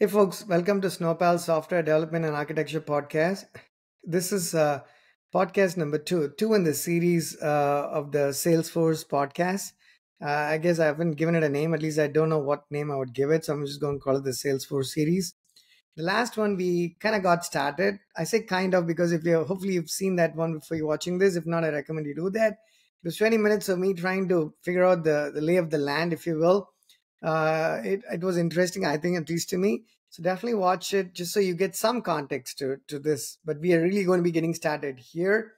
Hey, folks, welcome to Snowpal Software Development and Architecture Podcast. This is uh, podcast number two, two in the series uh, of the Salesforce podcast. Uh, I guess I haven't given it a name, at least I don't know what name I would give it, so I'm just going to call it the Salesforce series. The last one we kind of got started. I say kind of because if you hopefully you've seen that one before you're watching this. If not, I recommend you do that. It was 20 minutes of me trying to figure out the, the lay of the land, if you will. Uh, it, it was interesting, I think, at least to me. So definitely watch it just so you get some context to, to this. But we are really going to be getting started here.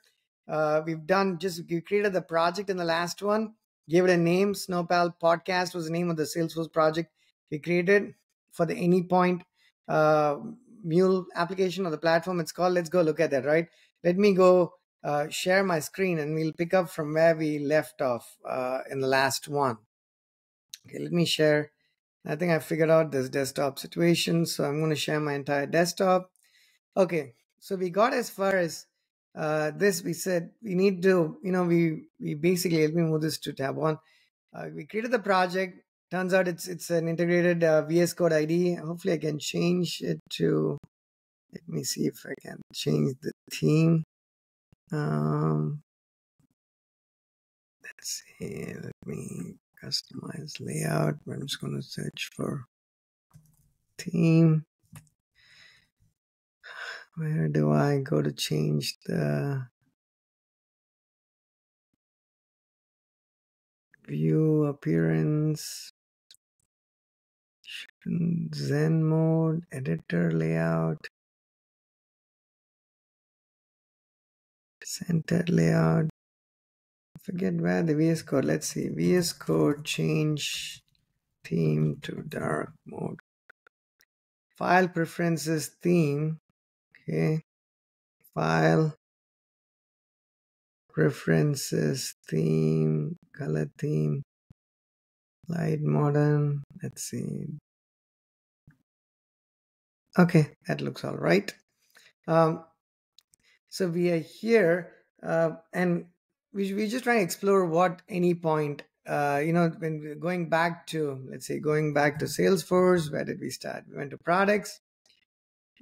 Uh, we've done just, we created the project in the last one, gave it a name. Snowpal Podcast was the name of the Salesforce project we created for the Anypoint uh, Mule application of the platform. It's called. Let's go look at that. Right. Let me go uh, share my screen and we'll pick up from where we left off uh, in the last one. Okay, let me share. I think I figured out this desktop situation, so I'm going to share my entire desktop. Okay, so we got as far as uh, this. We said we need to, you know, we we basically let me move this to tab one. Uh, we created the project turns out it's it's an integrated uh, VS Code IDE. Hopefully, I can change it to. Let me see if I can change the theme. Um, let's see. Let me customize layout. I'm just going to search for theme. Where do I go to change the view appearance? Zen mode, editor layout, center layout. Forget where the VS Code. Let's see. VS Code change theme to dark mode. File preferences theme. Okay. File preferences theme, color theme, light modern. Let's see. Okay, that looks all right. Um, so we are here, uh, and we we just trying to explore what Anypoint. Uh, you know, when we're going back to let's say going back to Salesforce, where did we start? We went to products.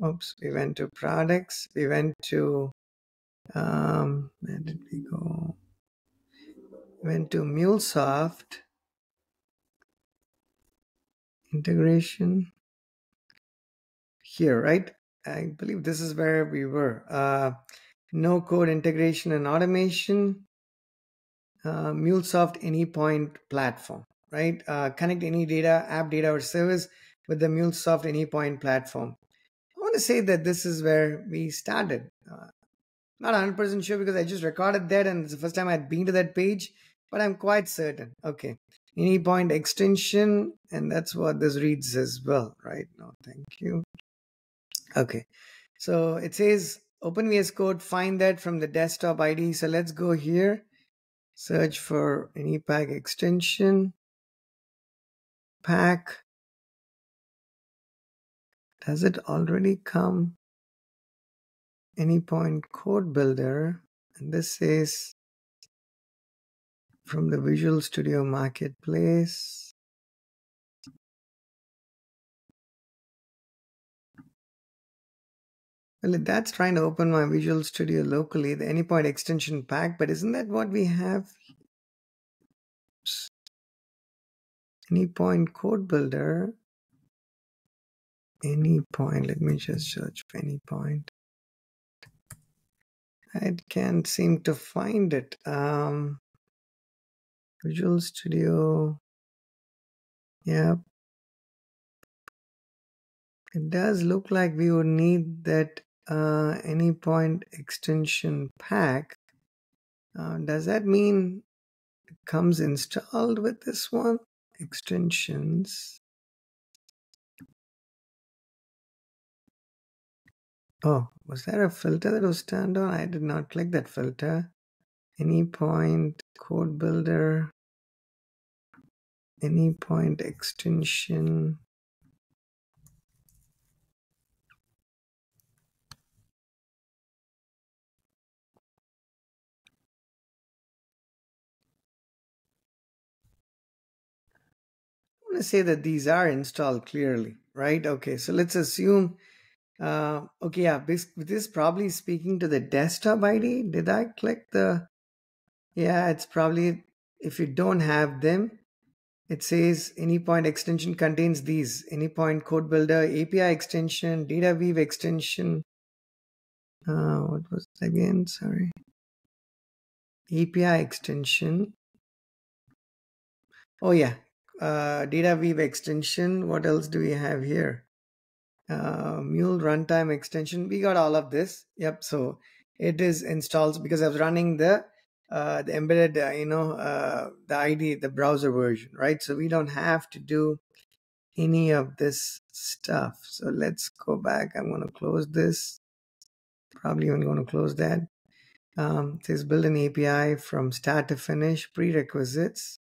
Oops, we went to products. We went to um, where did we go? We went to MuleSoft integration here, right? I believe this is where we were. Uh, no code integration and automation, uh, MuleSoft Anypoint platform, right? Uh, connect any data, app data, or service with the MuleSoft Anypoint platform. I want to say that this is where we started. Uh, not 100% sure because I just recorded that and it's the first time I'd been to that page, but I'm quite certain. Okay. Anypoint extension, and that's what this reads as well, right? No, thank you. Okay. So it says open VS Code, find that from the desktop IDE. So let's go here, search for any pack extension, pack. Does it already come? Anypoint code builder. And this is from the Visual Studio Marketplace. Well, that's trying to open my Visual Studio locally, the Anypoint extension pack, but isn't that what we have? Anypoint code builder. Anypoint, let me just search for Anypoint. I can't seem to find it. Um, Visual Studio. Yep. It does look like we would need that uh, Anypoint extension pack. Uh, does that mean it comes installed with this one? Extensions. Oh, was there a filter that was turned on? I did not click that filter. Anypoint code builder. Anypoint extension. Going to say that these are installed clearly, right? Okay, so let's assume, uh, okay, yeah, this, this is probably speaking to the desktop IDE. Did I click the, yeah, it's probably, if you don't have them, it says AnyPoint extension contains these AnyPoint code builder, API extension, DataWeave extension. Uh, what was it again? Sorry. API extension. Oh, yeah. Uh, DataWeave extension. What else do we have here? Uh, Mule runtime extension. We got all of this. Yep. So it is installed because I was running the uh, the embedded, uh, you know, uh, the IDE, the browser version, right? So we don't have to do any of this stuff. So let's go back. I'm going to close this. Probably I'm going to close that. Um, it says build an API from start to finish, prerequisites,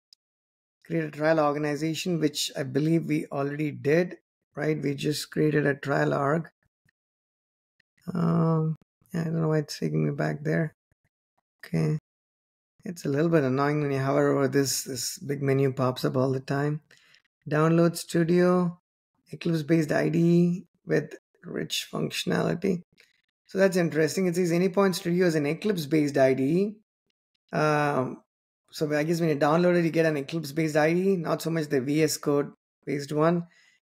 create a trial organization, which I believe we already did, right? We just created a trial org. Um, I don't know why it's taking me back there. Okay. It's a little bit annoying when you hover over this, this big menu pops up all the time. Download Studio, Eclipse based IDE with rich functionality. So that's interesting. It says AnyPoint Studio is an Eclipse based IDE. Um, so I guess when you download it, you get an Eclipse based IDE, not so much the VS Code based one.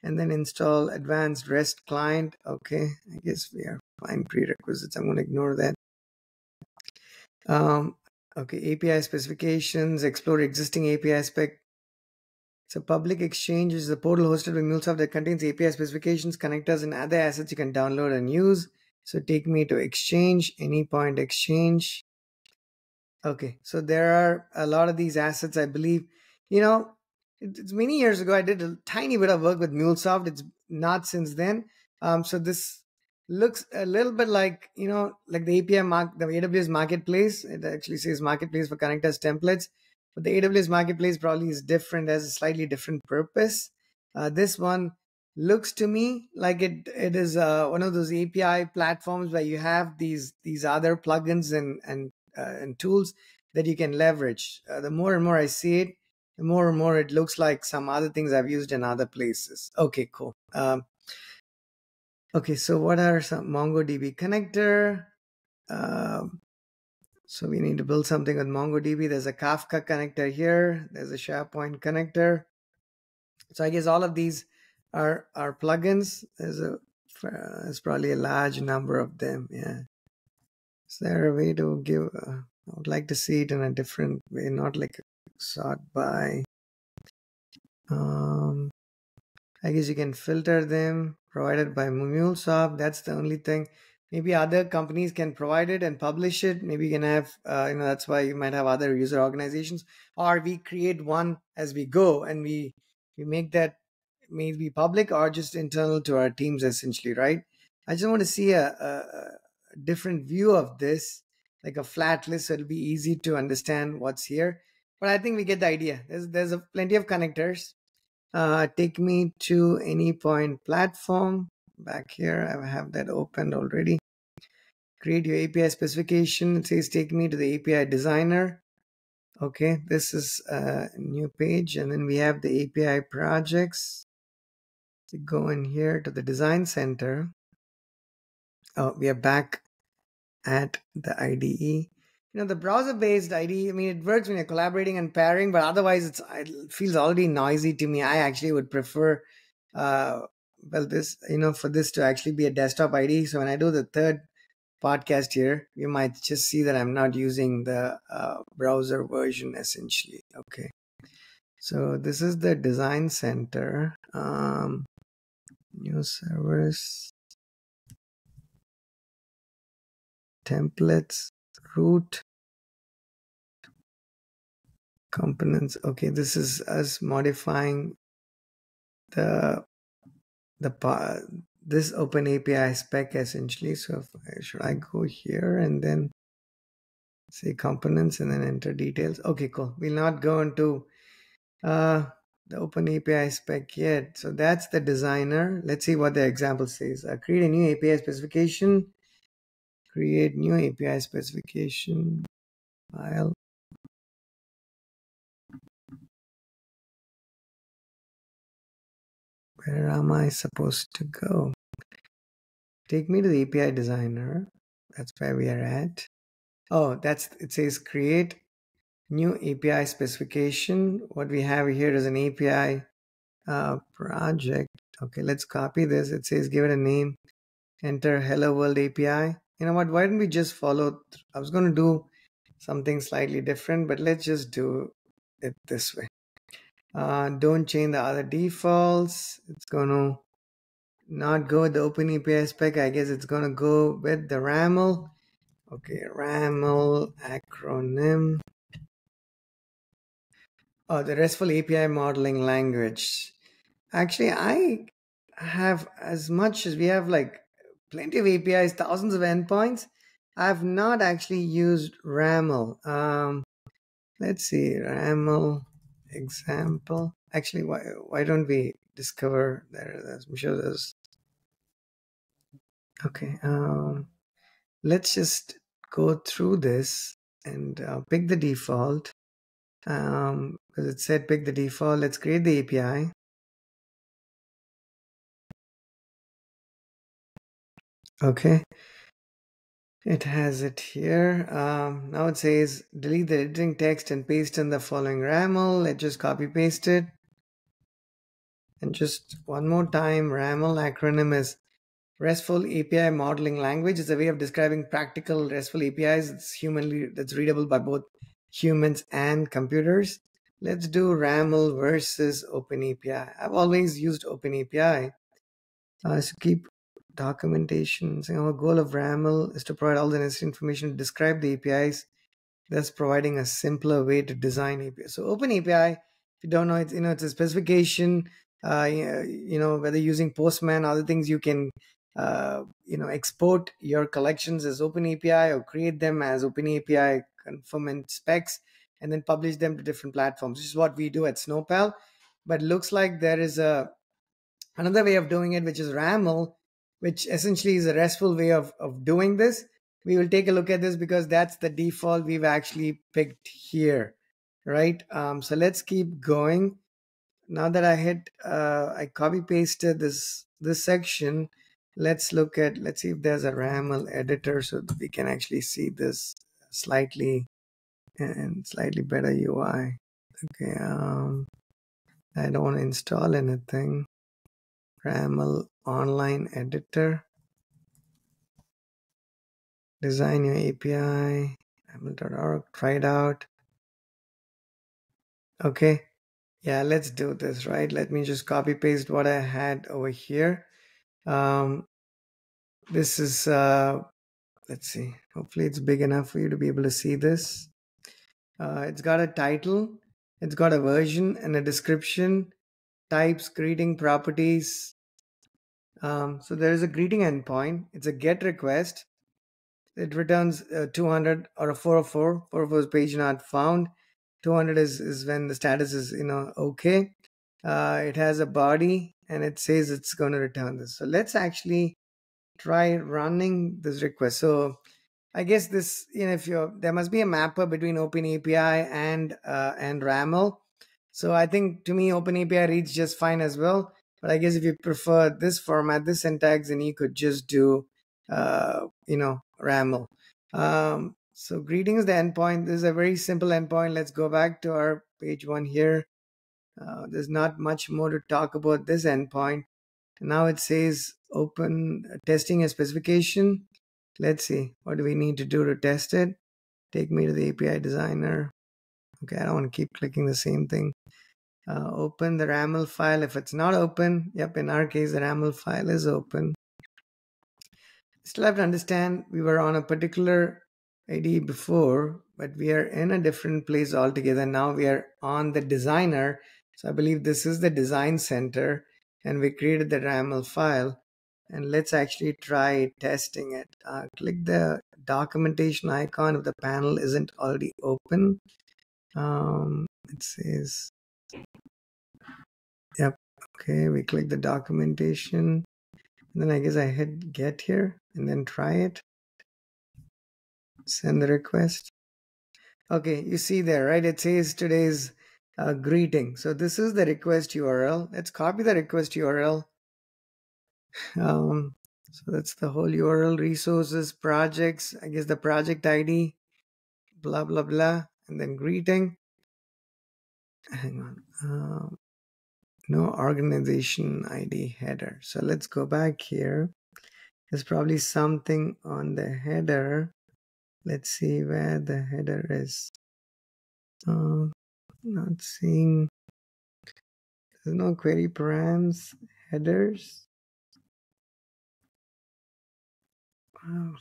And then install advanced REST client. Okay, I guess we are fine prerequisites. I'm going to ignore that. Um, Okay, API specifications, explore existing API spec. So public exchange, is the portal hosted by MuleSoft that contains API specifications, connectors, and other assets you can download and use. So take me to Exchange, AnyPoint Exchange. Okay, so there are a lot of these assets, I believe. You know, it's many years ago, I did a tiny bit of work with MuleSoft. It's not since then. Um, so this looks a little bit like you know like the api mark the aws marketplace it actually says marketplace for connectors templates but the aws marketplace probably is different has a slightly different purpose uh, this one looks to me like it it is uh, one of those api platforms where you have these these other plugins and and and tools that you can leverage uh, the more and more i see it the more and more it looks like some other things i've used in other places okay cool um, Okay, so what are some MongoDB connector? Um, so we need to build something with MongoDB. There's a Kafka connector here. There's a SharePoint connector. So I guess all of these are are plugins. There's a there's probably a large number of them. Yeah. Is there a way to give? Uh, I would like to see it in a different way, not like sort by. Um, I guess you can filter them provided by MuleSoft. That's the only thing. Maybe other companies can provide it and publish it. Maybe you can have, uh, you know, that's why you might have other user organizations, or we create one as we go and we we make that maybe public or just internal to our teams, essentially, right? I just want to see a, a, a different view of this, like a flat list, so it'll be easy to understand what's here. But I think we get the idea. There's there's a, plenty of connectors uh, take me to Anypoint platform. Back here, I have that opened already. Create your API specification. It says take me to the API designer. Okay, this is a new page, and then we have the API projects. To go in here to the design center. Oh, we are back at the IDE you know the browser based IDE, i mean it works when you're collaborating and pairing but otherwise it's it feels already noisy to me. I actually would prefer uh well this you know for this to actually be a desktop IDE. so when i do the third podcast here you might just see that i'm not using the uh, browser version essentially okay? So this is the design center. Um new servers templates root components. Okay this is us modifying the the this open api spec essentially. So I, should i go here and then say components and then enter details? Okay cool. We'll not go into uh the open api spec yet. So that's the designer. Let's see what the example says. Uh, create a new api specification create new API specification file. where am I supposed to go? Take me to the API designer. That's where we are at. Oh, that's it says create new API specification. What we have here is an API uh, project. Okay, let's copy this. It says give it a name, enter hello world API. You know what? Why don't we just follow? I was going to do something slightly different, but let's just do it this way. Uh, don't change the other defaults. It's going to not go with the Open API spec. I guess it's going to go with the RAML. Okay, RAML acronym. Oh, the RESTful API modeling language. Actually, I have as much as we have like plenty of APIs, thousands of endpoints. I've not actually used RAML. Um, let's see, RAML example. Actually, why why don't we discover there? I'm sure there's. Okay, um, let's just go through this and uh, pick the default um, because it said pick the default. Let's create the API. Okay, it has it here. Um, now it says delete the editing text and paste in the following RAML. Let's just copy paste it. And just one more time, RAML acronym is RESTful API Modeling Language. It's a way of describing practical RESTful APIs. It's humanly that's readable by both humans and computers. Let's do RAML versus OpenAPI. I've always used OpenAPI. Uh, so keep documentation. So our goal of RAML is to provide all the necessary information to describe the APIs, thus providing a simpler way to design APIs. So OpenAPI, if you don't know, it's you know it's a specification. Uh, you know whether using Postman, other things you can uh, you know export your collections as OpenAPI or create them as OpenAPI conformant specs and then publish them to different platforms. This is what we do at Snowpal. But looks like there is a another way of doing it, which is RAML, which essentially is a RESTful way of, of doing this. We will take a look at this because that's the default we've actually picked here, right? Um, so let's keep going. Now that I hit, uh, I copy pasted this this section. Let's look at, let's see if there's a RAML editor so that we can actually see this slightly and slightly better UI. Okay, um, I don't want to install anything. RAML online editor. Design your API. RAML.org. Try it out. Okay. Yeah, let's do this, right? Let me just copy paste what I had over here. Um, this is, uh, let's see, hopefully it's big enough for you to be able to see this. Uh, it's got a title, it's got a version and a description, types, greeting properties. Um, so there is a greeting endpoint. It's a GET request. It returns uh, 200 or a 404. 404 is page not found. 200 is, is when the status is you know okay. Uh, it has a body and it says it's going to return this. So let's actually try running this request. So I guess this, you know, if you're there must be a mapper between OpenAPI and uh, and RAML. So I think to me OpenAPI reads just fine as well. But I guess if you prefer this format, this syntax, then you could just do, uh, you know, RAML. Um, so greetings, the endpoint. This is a very simple endpoint. Let's go back to our page one here. Uh, there's not much more to talk about this endpoint. Now it says open testing a specification. Let's see, what do we need to do to test it? Take me to the API designer. Okay, I don't want to keep clicking the same thing. Uh, open the RAML file. If it's not open, yep, in our case, the RAML file is open. Still have to understand we were on a particular IDE before, but we are in a different place altogether. Now we are on the designer. So I believe this is the design center and we created the RAML file and let's actually try testing it. Uh, click the documentation icon if the panel isn't already open. Um, it says, yep, okay, we click the documentation. And then I guess I hit get here and then try it. Send the request. Okay, you see there, right? It says today's uh, greeting. So this is the request URL. Let's copy the request URL. Um, so that's the whole URL resources, projects, I guess the project ID, blah, blah, blah, and then greeting. Hang on. Um, no organization ID header. So let's go back here. There's probably something on the header. Let's see where the header is. Uh, not seeing. There's no query params headers. Wow.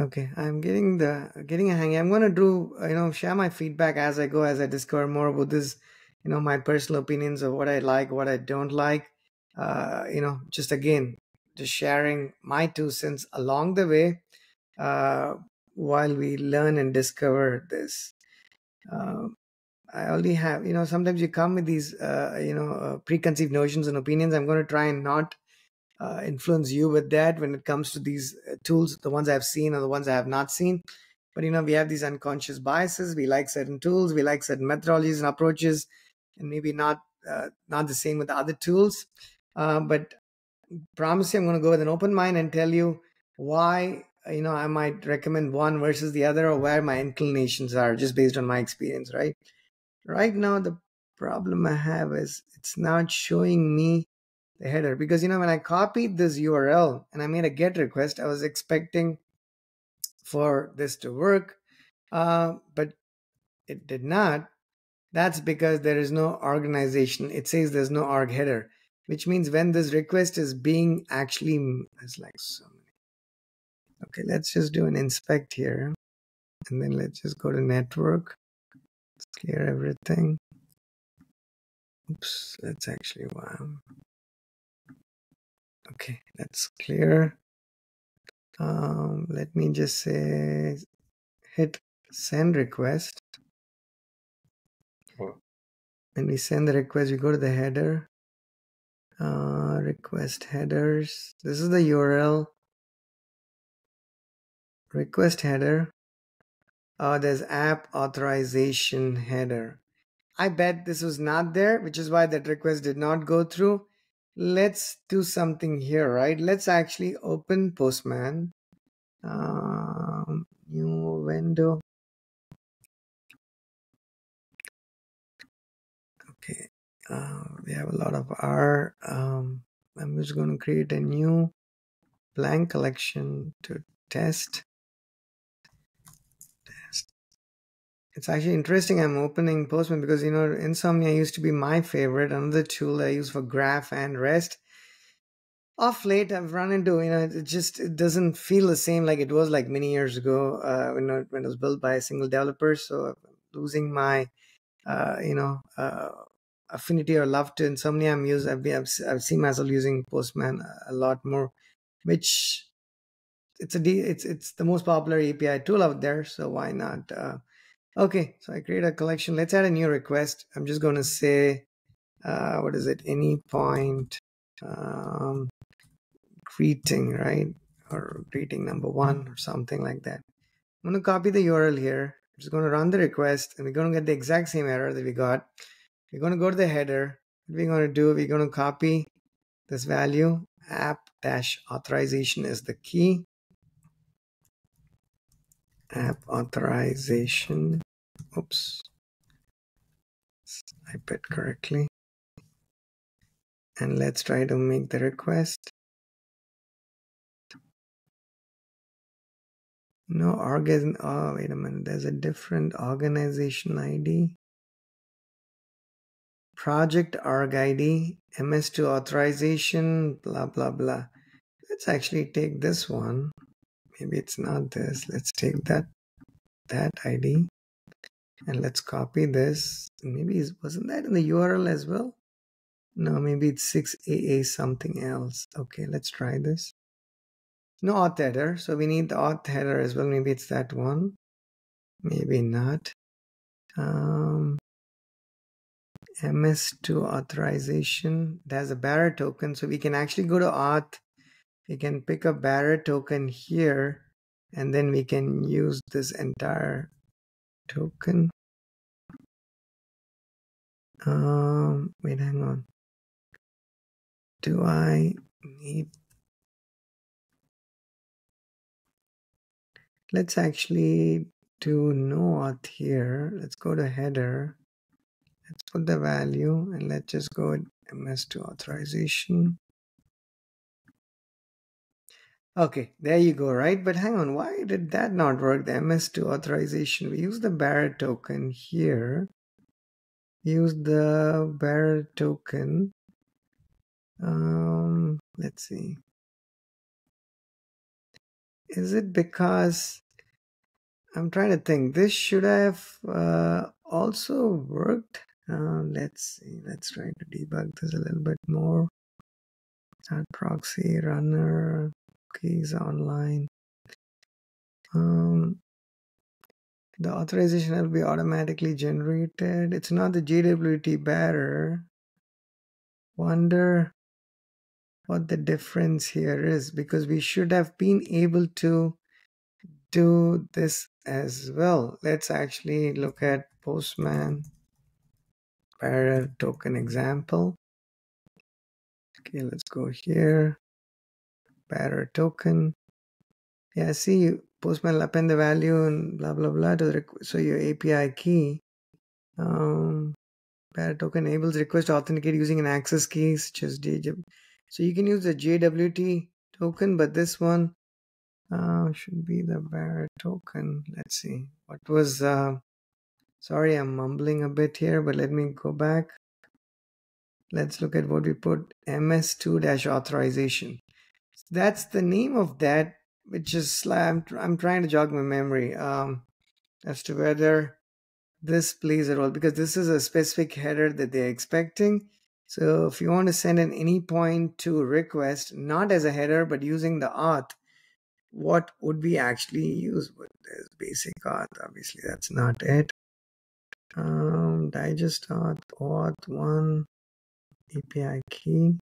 Okay, I'm getting the getting a hang. I'm gonna do you know share my feedback as I go as I discover more about this. You know my personal opinions of what I like, what I don't like. Uh, you know, just again, just sharing my two cents along the way uh, while we learn and discover this. Uh, I already have, you know, sometimes you come with these, uh, you know, uh, preconceived notions and opinions. I'm to try and not uh, influence you with that when it comes to these uh, tools, the ones I've seen or the ones I have not seen. But, you know, we have these unconscious biases. We like certain tools, we like certain methodologies and approaches, and maybe not uh, not the same with the other tools. Uh, but promise you, I'm going to go with an open mind and tell you why you know i might recommend one versus the other or where my inclinations are just based on my experience right right now the problem i have is it's not showing me the header because you know when i copied this url and i made a get request i was expecting for this to work uh, but it did not that's because there is no organization it says there's no org header which means when this request is being actually it's like so many. Okay, let's just do an inspect here. And then let's just go to network. Let's clear everything. Oops, that's actually wow. Okay, that's clear. Um, let me just say hit send request. When we send the request, we go to the header. Uh, request headers. This is the URL request header uh, there's app authorization header i bet this was not there which is why that request did not go through let's do something here right? Let's actually open postman. Um, new window. Okay uh, we have a lot of r. Um, i'm just going to create a new blank collection to test It's actually interesting. I'm opening Postman because you know Insomnia used to be my favorite. Another tool I use for graph and rest. Off late, I've run into you know it just it doesn't feel the same like it was like many years ago uh, when it, when it was built by a single developer. So I'm losing my uh, you know uh, affinity or love to Insomnia. I'm used. I've, I've, I've seen myself using Postman a lot more, which it's a it's it's the most popular API tool out there. So why not? Uh, Okay, so I create a collection. Let's add a new request. I'm just going to say, uh, what is it? Any point um, greeting, right? Or greeting number one or something like that. I'm going to copy the URL here. I'm just going to run the request and we're going to get the exact same error that we got. We're going to go to the header. What we're going to do, we're going to copy this value. App dash authorization is the key app authorization. Oops. Type it correctly. And let's try to make the request. No organ. Oh, wait a minute. There's a different organization ID. Project org ID, MS2 authorization, blah, blah, blah. Let's actually take this one maybe it's not this. Let's take that that id and let's copy this. Maybe wasn't that in the url as well? No maybe it's 6aa something else. Okay let's try this. No auth header so we need the auth header as well. Maybe it's that one. Maybe not. Um ms2 authorization. There's a bearer token so we can actually go to auth we can pick a bearer token here and then we can use this entire token Um, wait, hang on. Do I need Let's actually do no auth here. Let's go to header. Let's put the value and let's just go MS2 authorization. Okay, there you go, right? But hang on, why did that not work? The MS2 authorization. We use the bearer token here. Use the bearer token. Um, let's see. Is it because I'm trying to think? This should have uh, also worked. Uh, let's see. Let's try to debug this a little bit more. Proxy runner keys online. Um, the authorization will be automatically generated. It's not the JWT bearer. Wonder what the difference here is because we should have been able to do this as well. Let's actually look at Postman bearer token example. Okay, let's go here. Bearer token. Yeah, see, Postman append the value and blah blah blah to the so your API key. Um, bearer token enables request to authenticate using an access key such as JW. So you can use the JWT token, but this one uh, should be the bearer token. Let's see. What was, uh, sorry, I'm mumbling a bit here, but let me go back. Let's look at what we put MS2 dash authorization. That's the name of that, which is, I'm, I'm trying to jog my memory um, as to whether this plays a role because this is a specific header that they're expecting so if you want to send an any point to request, not as a header, but using the auth, what would we actually use? With this basic auth, obviously that's not it. Um, digest auth, auth one, API key,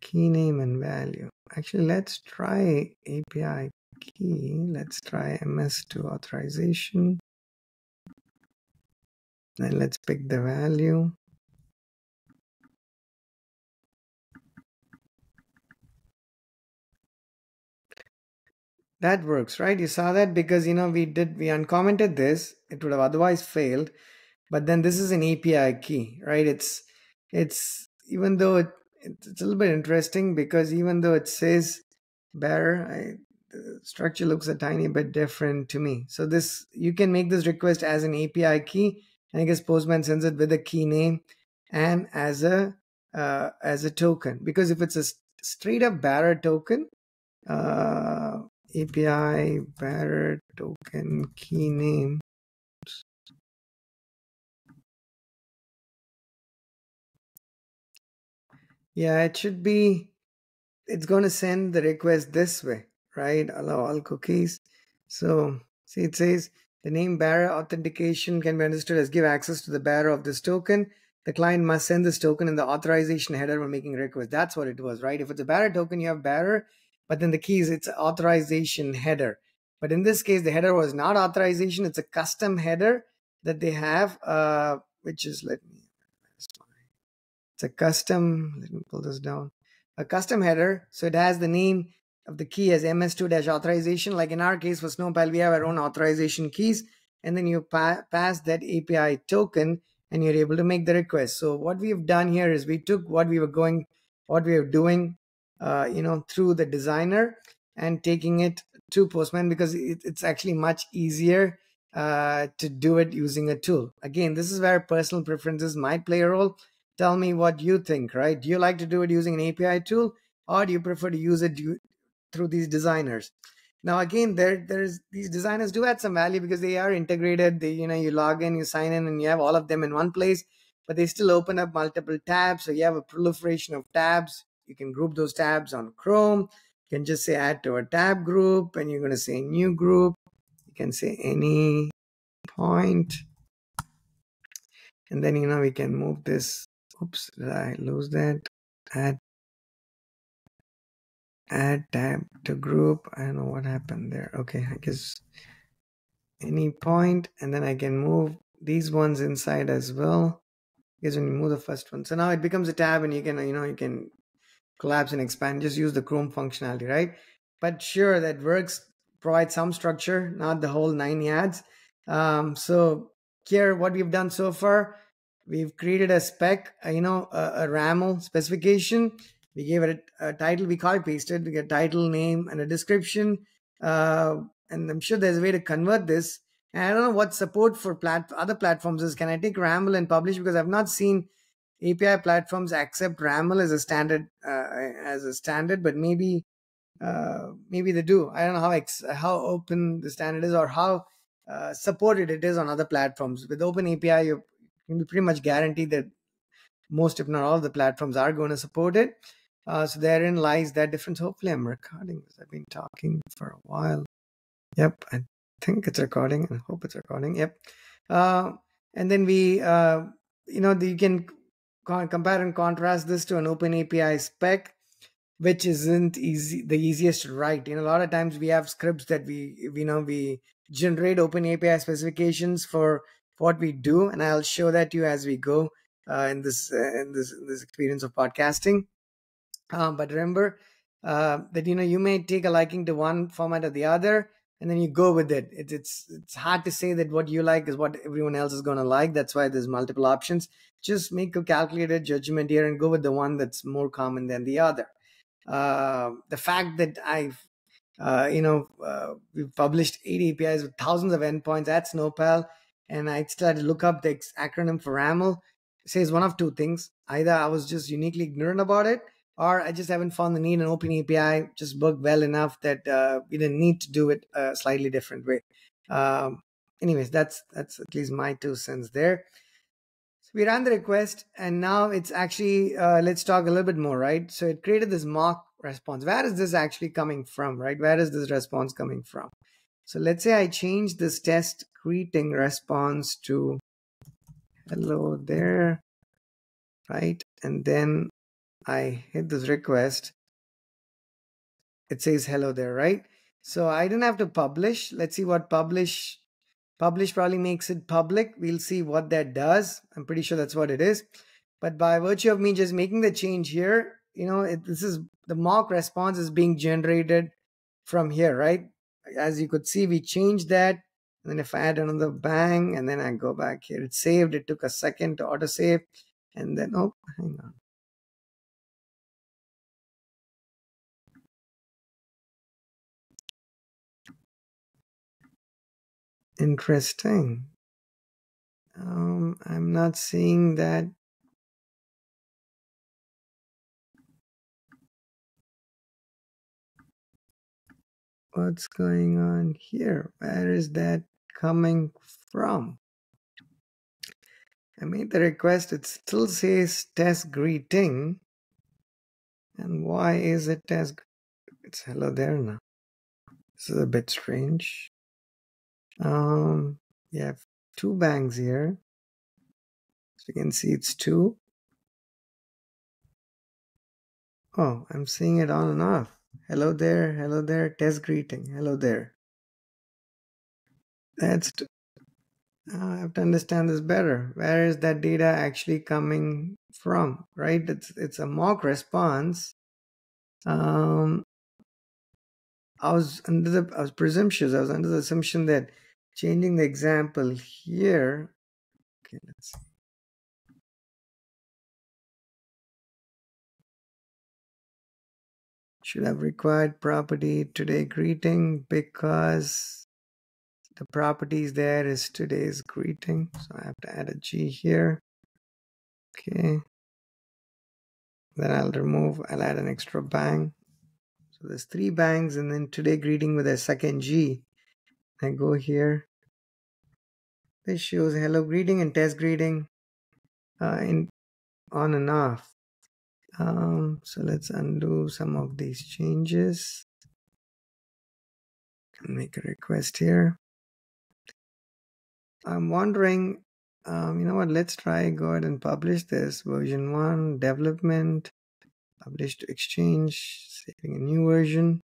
key name and value. Actually, let's try API key. Let's try MS2 authorization. Then let's pick the value. That works, right? You saw that because you know we did we uncommented this. It would have otherwise failed, but then this is an API key, right? It's it's even though it it's a little bit interesting because even though it says bearer, I, the structure looks a tiny bit different to me. So this you can make this request as an API key, and I guess Postman sends it with a key name and as a uh, as a token. Because if it's a straight up bearer token, uh, API bearer token key name. Yeah, it should be, it's going to send the request this way, right? Allow all cookies. So see, it says the name bearer authentication can be understood as give access to the bearer of this token. The client must send this token in the authorization header when making request. That's what it was, right? If it's a bearer token, you have bearer but then the key is it's authorization header. But in this case, the header was not authorization. It's a custom header that they have, uh, which is, let me, it's a custom, let me pull this down, a custom header. So it has the name of the key as ms2 authorization. Like in our case for Snowpal, we have our own authorization keys. And then you pa pass that API token and you're able to make the request. So what we've done here is we took what we were going, what we were doing uh, you know, through the designer and taking it to Postman because it, it's actually much easier uh, to do it using a tool. Again, this is where personal preferences might play a role. Tell me what you think, right? Do you like to do it using an API tool or do you prefer to use it through these designers? Now, again, there there's these designers do add some value because they are integrated. They, you know, you log in, you sign in, and you have all of them in one place, but they still open up multiple tabs. So you have a proliferation of tabs you can group those tabs on Chrome. You can just say add to a tab group and you're going to say new group. You can say any point. And then, you know, we can move this. Oops, did I lose that? Add add tab to group. I don't know what happened there. Okay, I guess any point and then I can move these ones inside as well. Because when you move the first one, so now it becomes a tab, and you can you know you can collapse and expand. Just use the Chrome functionality, right? But sure, that works. Provide some structure, not the whole nine yards. Um, so here, what we've done so far, we've created a spec, uh, you know, a, a RAML specification. We gave it a, a title. We copy pasted. We get title, name, and a description. Uh, and I'm sure there's a way to convert this. And I don't know what support for plat- other platforms is. Can I take RAML and publish? Because I've not seen API platforms accept RAML as a standard uh, as a standard, but maybe uh, maybe they do. I don't know how ex- how open the standard is or how uh, supported it is on other platforms. With Open API, you be pretty much guaranteed that most, if not all, the platforms are going to support it. Uh, so therein lies that difference. Hopefully, I'm recording. I've been talking for a while. Yep, I think it's recording. I hope it's recording. Yep. Uh, and then we, uh, you know, you can compare and contrast this to an Open API spec which isn't easy the easiest to write you know a lot of times we have scripts that we you know we generate open api specifications for what we do and i'll show that to you as we go uh, in this uh, in this in this experience of podcasting. Um, but remember uh, that you know you may take a liking to one format or the other and then you go with it. it it's it's hard to say that what you like is what everyone else is going to like. That's why there's multiple options. Just make a calculated judgment here and go with the one that's more common than the other. Uh, the fact that I've uh, you know uh, we've published eight APIs with thousands of endpoints at Snowpal, and I started to look up the acronym for RAML. says one of two things: either I was just uniquely ignorant about it, or I just haven't found the need in Open API just worked well enough that uh, we didn't need to do it a slightly different way. Um, anyways, that's that's at least my two cents there. So we ran the request and now it's actually uh, let's talk a little bit more right? So it created this mock response. Where is this actually coming from right? Where is this response coming from so let's say i change this test greeting response to hello there right and then i hit this request it says hello there right so i didn't have to publish let's see what publish Publish probably makes it public. We'll see what that does. I'm pretty sure that's what it is. But by virtue of me just making the change here, you know, it, this is the mock response is being generated from here, right? As you could see, we changed that. And then if I add another bang and then I go back here, it saved. It took a second to auto save. And then, oh, hang on. Interesting. Um, I'm not seeing that. What's going on here? Where is that coming from? I made the request. It still says test greeting. And why is it test? It's hello there now. This is a bit strange. Um, you have two bangs here. So you can see it's two. Oh, I'm seeing it on and off. Hello there, hello there, test greeting, hello there. That's. T- I have to understand this better. Where is that data actually coming from? Right? It's it's a mock response. Um, I was under the I was presumptuous. I was under the assumption that changing the example here. Okay, let's see. Should have required property today greeting because the properties there is today's greeting. So I have to add a G here. Okay. Then I'll remove, I'll add an extra bang. So there's three bangs and then today greeting with a second G. I go here. This shows hello greeting and test greeting uh, in on and off. Um, so let's undo some of these changes make a request here. I'm wondering, um, you know what, let's try go ahead and publish this version 1 development, publish to exchange, saving a new version.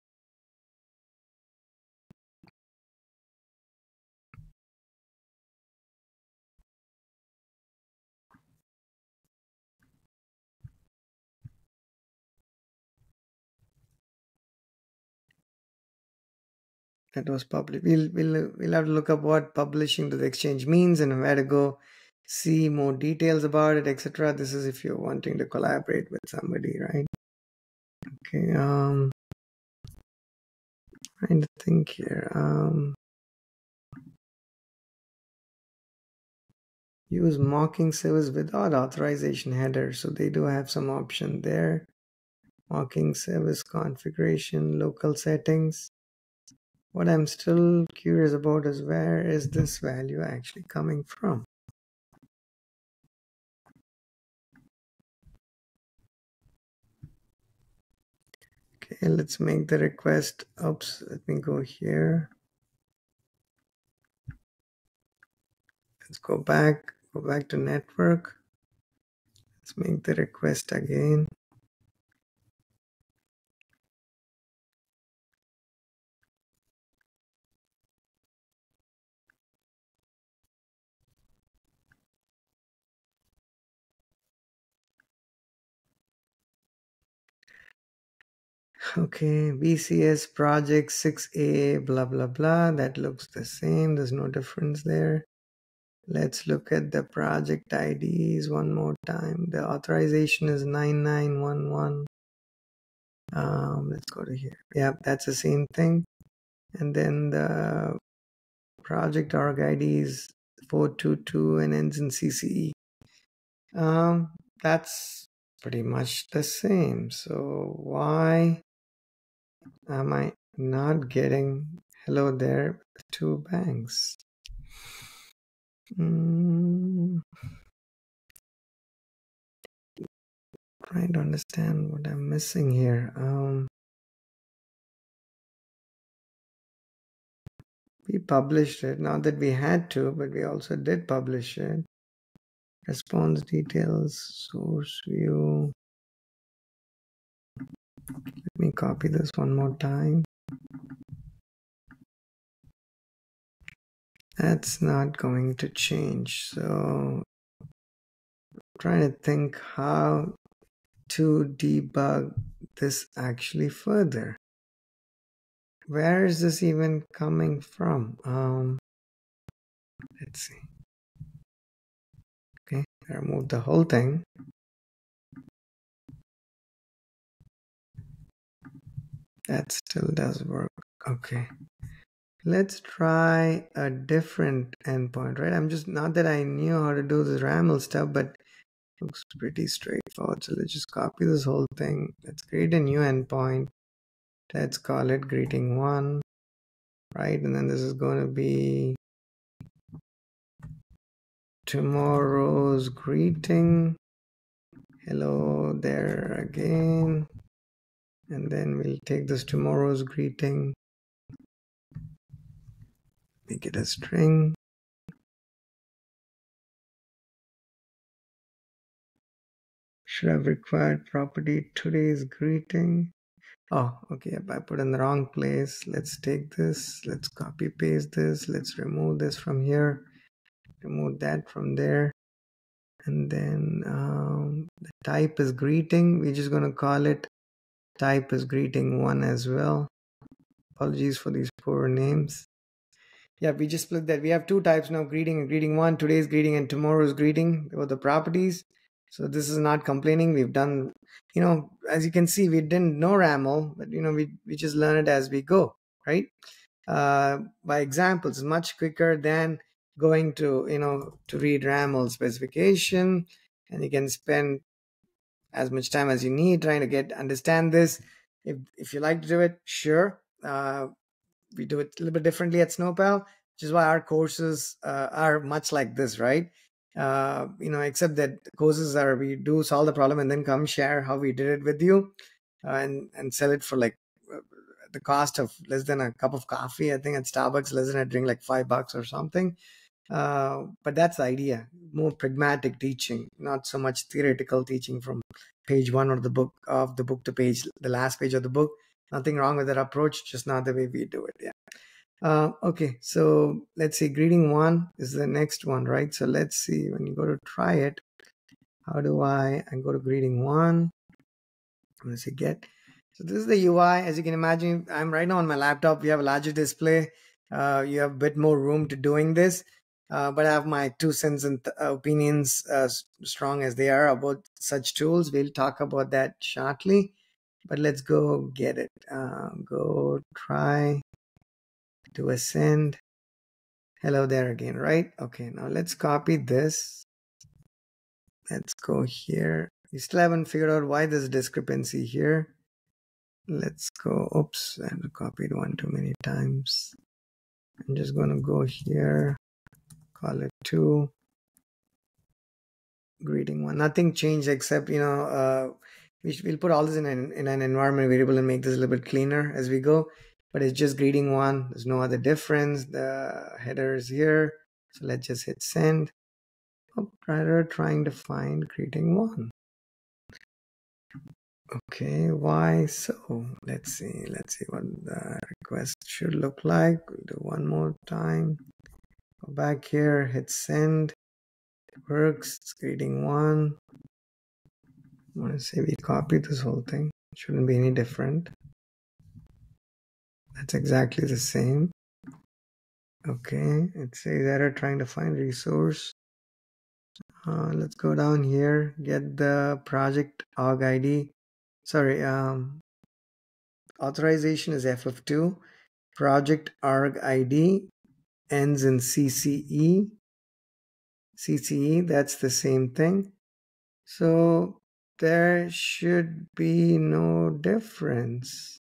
That was published. We'll, we'll, we'll have to look up what publishing to the exchange means and where to go see more details about it, etc. This is if you're wanting to collaborate with somebody, right? Okay, um, trying to think here. Um, use mocking service without authorization header. So they do have some option there. Mocking service configuration, local settings. What I'm still curious about is where is this value actually coming from? Okay, let's make the request. Oops, let me go here. Let's go back, go back to network. Let's make the request again. Okay, BCS project 6A, blah, blah, blah. That looks the same. There's no difference there. Let's look at the project IDs one more time. The authorization is 9911. Um, let's go to here. Yeah, that's the same thing. And then the project org ID is 422 and ends in CCE. Um, that's pretty much the same. So why am I not getting hello there two bangs? Mm. Trying to understand what I'm missing here. Um, we published it, not that we had to, but we also did publish it. Response details, source view. Let me copy this one more time. That's not going to change. So I'm trying to think how to debug this actually further. Where is this even coming from? Um, let's see. Okay, I the whole thing. That still does work. Okay. Let's try a different endpoint, right? I'm just not that I knew how to do this RAML stuff, but looks pretty straightforward. So let's just copy this whole thing. Let's create a new endpoint. Let's call it greeting one, right? And then this is going to be tomorrow's greeting. Hello there again and then we'll take this tomorrow's greeting. Make it a string. Should have required property today's greeting. Oh okay If i put in the wrong place let's take this let's copy paste this let's remove this from here remove that from there. And then um, the type is greeting. We're just going to call it type is greeting one as well. Apologies for these poor names. Yeah, we just split that. We have two types now greeting and greeting one. Today's greeting and tomorrow's greeting were the properties. So this is not complaining. We've done, you know, as you can see, we didn't know RAML, but you know, we, we just learn it as we go, right? Uh, by examples, much quicker than going to, you know, to read RAML specification and you can spend as much time as you need trying to get understand this. If if you like to do it, sure. Uh, we do it a little bit differently at Snowpal, which is why our courses uh, are much like this, right? Uh, you know, except that courses are we do solve the problem and then come share how we did it with you, uh, and and sell it for like uh, the cost of less than a cup of coffee. I think at Starbucks, less than a drink, like five bucks or something. Uh, but that's the idea more pragmatic teaching not so much theoretical teaching from page one of the book of the book to page the last page of the book nothing wrong with that approach just not the way we do it yeah uh, okay so let's see greeting one is the next one right so let's see when you go to try it how do i i go to greeting one i'm to say get So this is the UI. As you can imagine, I'm right now on my laptop. We have a larger display. Uh, you have a bit more room to doing this. Uh, but I have my two cents and opinions as strong as they are about such tools. We'll talk about that shortly. But let's go get it. Uh, go try to ascend. Hello there again, right? Okay, now let's copy this. Let's go here. We still haven't figured out why this discrepancy here. Let's go. Oops, I have copied one too many times. I'm just going to go here, call it two, greeting one. Nothing changed except, you know, uh, we will put all this in an, in an environment variable and make this a little bit cleaner as we go. But it's just greeting one. There's no other difference. The header is here. So let's just hit send. Oh, rather trying to find greeting one. Okay, why so? Let's see. Let's see what the request should look like. We'll do one more time. Back here, hit send. It works. It's greeting one. I want to say we copy this whole thing. It shouldn't be any different. That's exactly the same. Okay, it says error trying to find resource. Uh, let's go down here, get the project org ID sorry, um, authorization is FF2. Project org ID ends in CCE. CCE, that's the same thing. So there should be no difference.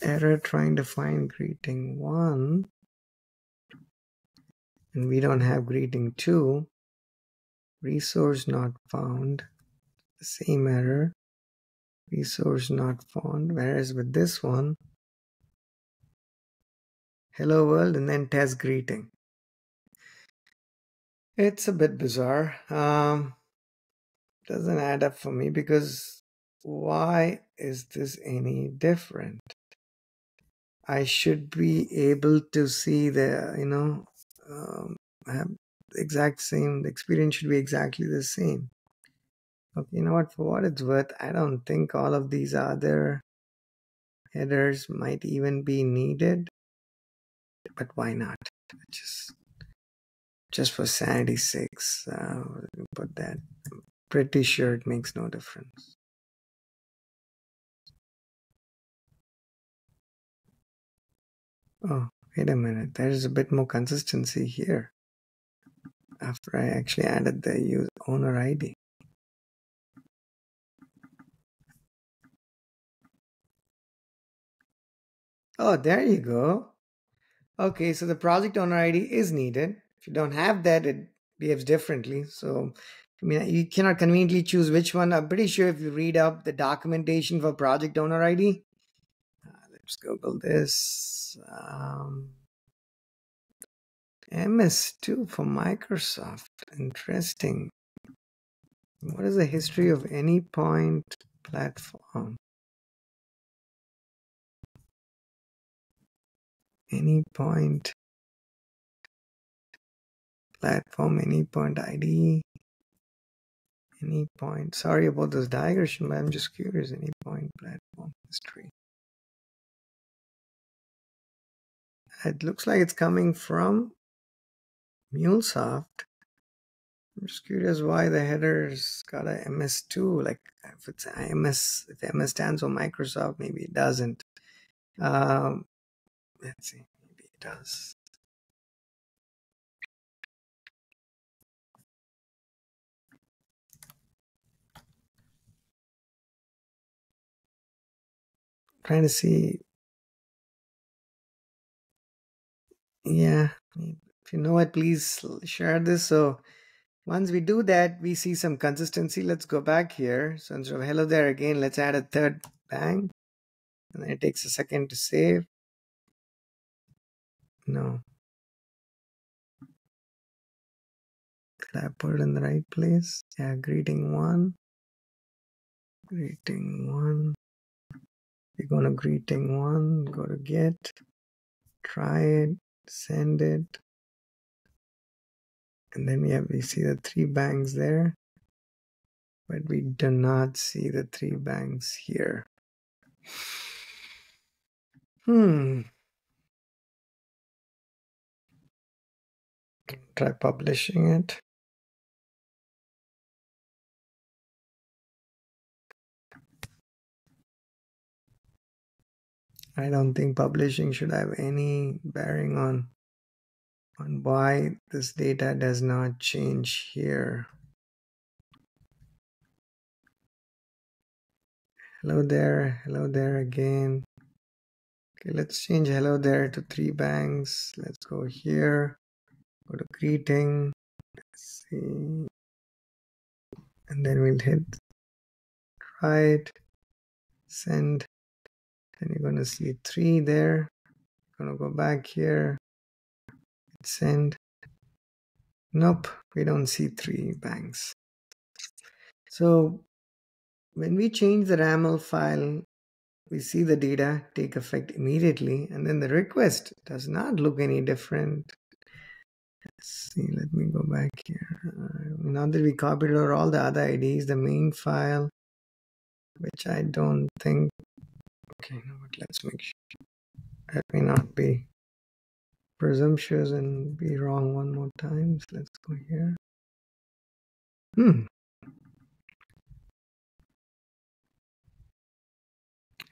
Error trying to find greeting 1 and we don't have greeting 2. Resource not found same error resource not found whereas with this one hello world and then test greeting it's a bit bizarre um doesn't add up for me because why is this any different i should be able to see the you know um, have exact same the experience should be exactly the same Okay, you know what? For what it's worth, I don't think all of these other headers might even be needed. But why not? Just, just for sanity's sake, uh, put that. I'm pretty sure it makes no difference. Oh, wait a minute. There's a bit more consistency here after I actually added the user owner ID. Oh, there you go. Okay, so the project owner ID is needed. If you don't have that, it behaves differently. So, I mean, you cannot conveniently choose which one. I'm pretty sure if you read up the documentation for project owner ID, uh, let's Google this. Um, MS2 for Microsoft. Interesting. What is the history of Anypoint platform? Anypoint platform Anypoint id any point sorry about this digression but i'm just curious any point platform history. It looks like it's coming from mulesoft. I'm just curious why the header's got a ms2 like if it's ms if ms stands for microsoft maybe it doesn't. Um, Let's see, maybe it does. trying to see. Yeah, if you know it, please share this. So once we do that, we see some consistency. Let's go back here. So instead of hello there again, let's add a third bang. And then it takes a second to save. No. It in the right place? Yeah, greeting one. Greeting one. We're gonna greeting one, go to get, try it, send it. And then we have we see the three bangs there. but we do not see the three bangs here. Hmm. Try publishing it. I don't think publishing should have any bearing on on why this data does not change here. Hello there, hello there again. Okay, let's change hello there to three bangs. Let's go here, go to greeting, let's see, and then we'll hit right, send. Then you're going to see three there. Going to go back here. Send. Nope, we don't see three bangs. So when we change the RAML file, we see the data take effect immediately, and then the request does not look any different. Let's see, let me go back here. Uh, now that we copied over all the other IDs, the main file, which I don't think Okay, now what? Let's make sure. Let me not be presumptuous and be wrong one more time. So let's go here. Hmm.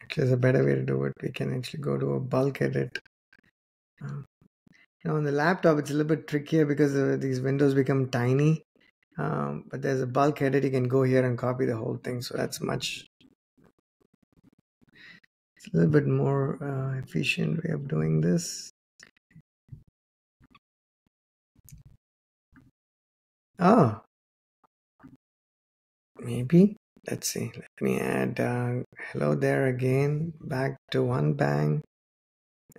Actually, there's a better way to do it. We can actually go to a bulk edit. Um, now on the laptop, it's a little bit trickier because uh, these windows become tiny. Um, but there's a bulk edit. You can go here and copy the whole thing. So that's much it's a little bit more uh, efficient way of doing this. Oh, maybe. Let's see. Let me add uh, hello there again, back to one bang.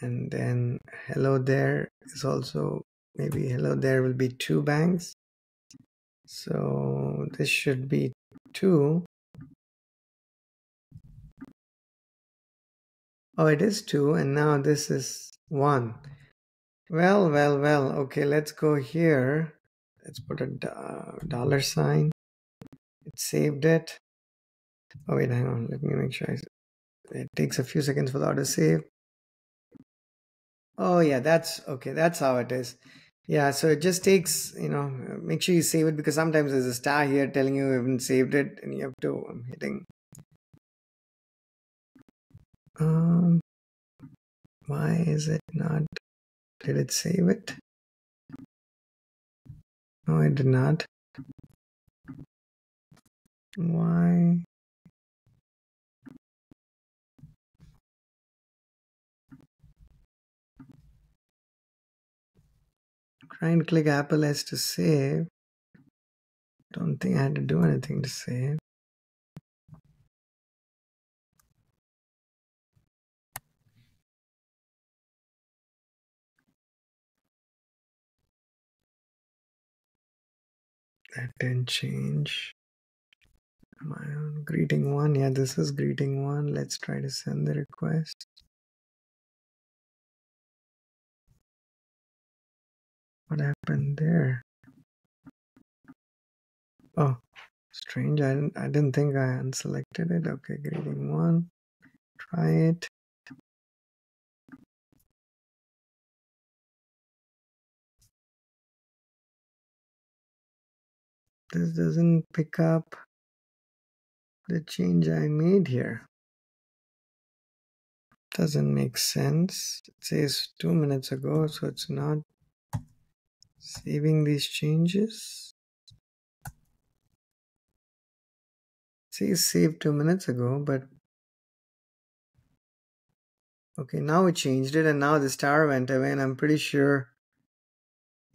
And then hello there is also maybe hello there will be two bangs. So this should be two. Oh, it is 2 and now this is 1. Well, well, well. Okay, let's go here. Let's put a dollar sign. It saved it. Oh, wait, hang on. Let me make sure. I, it takes a few seconds for the auto save. Oh, yeah, that's okay. That's how it is. Yeah, so it just takes, you know, make sure you save it because sometimes there's a star here telling you you haven't saved it and you have to, I'm hitting um, why is it not? Did it save it? No, it did not. Why? Try and click Apple S to save. Don't think I had to do anything to save. that didn't change i on greeting one yeah this is greeting one let's try to send the request what happened there? Oh strange. I didn't i didn't think i unselected it. Okay greeting one. Try it. This doesn't pick up the change I made here. Doesn't make sense. It says two minutes ago, so it's not saving these changes. See, says save two minutes ago, but okay, now we changed it, and now the star went away, and I'm pretty sure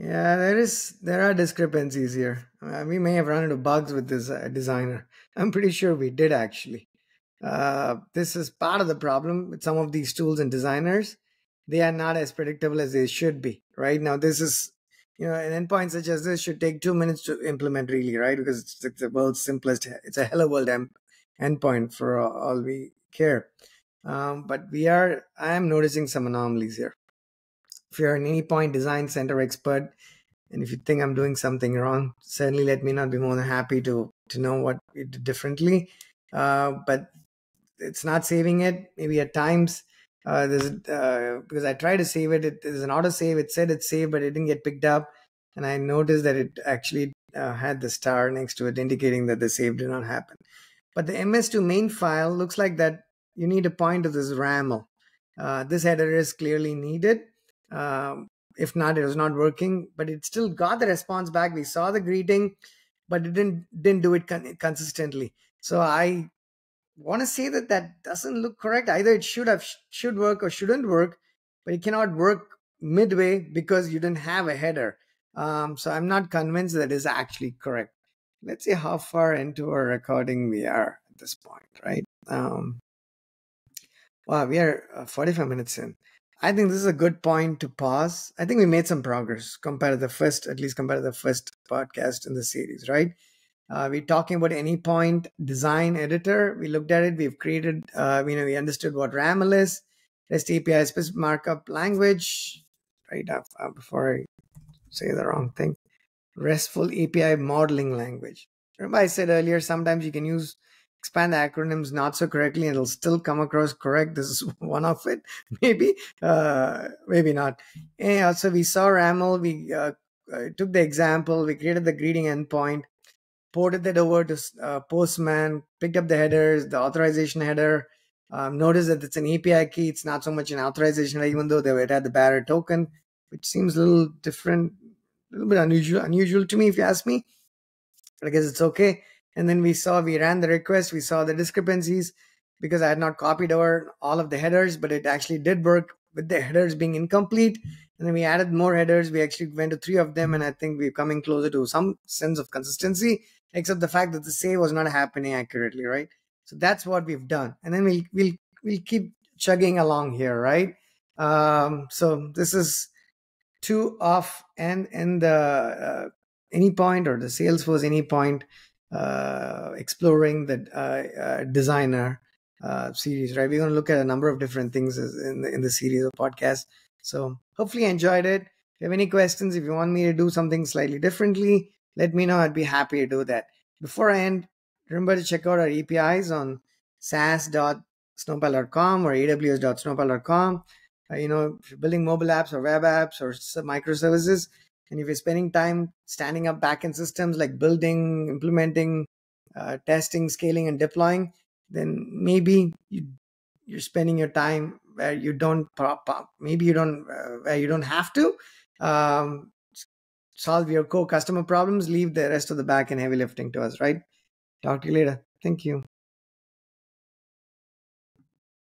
yeah, there is there are discrepancies here. Uh, we may have run into bugs with this uh, designer. I'm pretty sure we did actually. Uh, this is part of the problem with some of these tools and designers. They are not as predictable as they should be. Right now, this is you know an endpoint such as this should take two minutes to implement really, right? Because it's the world's simplest. It's a hello world end, endpoint for all we care. Um, but we are. I am noticing some anomalies here if you're an Anypoint Design Center expert, and if you think I'm doing something wrong, certainly let me not be more than happy to to know what we did differently. Uh, but it's not saving it. Maybe at times uh, there's uh, because I tried to save it. It is an auto save. It said it's saved, but it didn't get picked up. And I noticed that it actually uh, had the star next to it, indicating that the save did not happen. But the MS2 main file looks like that you need to point to this RAML. Uh, this header is clearly needed. Um, if not, it was not working, but it still got the response back. We saw the greeting, but it didn't didn't do it con- consistently. So I want to say that that doesn't look correct. Either it should have should work or shouldn't work, but it cannot work midway because you didn't have a header. Um, so I'm not convinced that is actually correct. Let's see how far into our recording we are at this point, right? Um, wow, we are uh, 45 minutes in. I think this is a good point to pause. I think we made some progress compared to the first, at least compared to the first podcast in the series, right? Uh, we're talking about Anypoint design editor. We looked at it. We've created, uh, you know, we understood what RAML is, REST API specific markup language, right? Uh, before I say the wrong thing, RESTful API modeling language. Remember, I said earlier, sometimes you can use expand the acronyms not so correctly and it'll still come across correct. This is one of it, maybe, uh, maybe not. And also, we saw RAML. We uh, uh, took the example. We created the greeting endpoint, ported that over to uh, Postman, picked up the headers, the authorization header. Um, that it's an API key. It's not so much an authorization, even though they, it had the bearer token, which seems a little different, a little bit unusual, unusual to me, if you ask me. But I guess it's okay. And then we saw, we ran the request, we saw the discrepancies because I had not copied over all of the headers, but it actually did work with the headers being incomplete. And then we added more headers. We actually went to three of them, and I think we're coming closer to some sense of consistency, except the fact that the save was not happening accurately, right? So that's what we've done. And then we'll we'll we'll keep chugging along here, right? Um, so this is two off and and the uh, Anypoint or the Salesforce Anypoint uh, exploring the uh, uh, designer series, right? We're going to look at a number of different things in the, in the series of podcasts. So hopefully you enjoyed it. If you have any questions, if you want me to do something slightly differently, let me know. I'd be happy to do that. Before I end, remember to check out our APIs on saas.snowpal.com or aws.snowpal.com. Uh, you know, if you're building mobile apps or web apps or microservices, and if you're spending time standing up backend systems like building, implementing, uh, testing, scaling, and deploying, then maybe you, you're spending your time where you don't maybe you don't uh, where you don't have to um, solve your core customer problems leave the rest of the back and heavy lifting to us right? Talk to you later. Thank you